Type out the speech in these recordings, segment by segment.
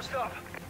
Almost up.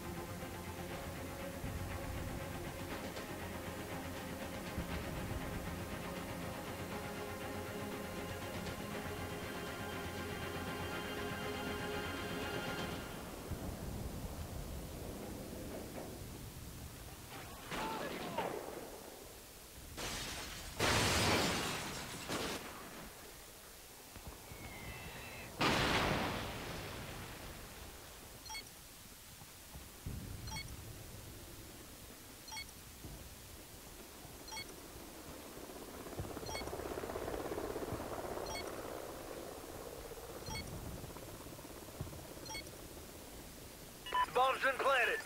Bomb's been planted.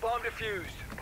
Bomb defused.